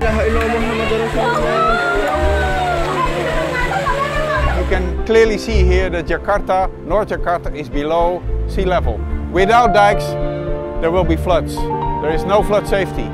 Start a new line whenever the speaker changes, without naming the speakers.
You can clearly see here that Jakarta, North Jakarta is below sea level. Without dikes, there will be floods. There is no flood safety.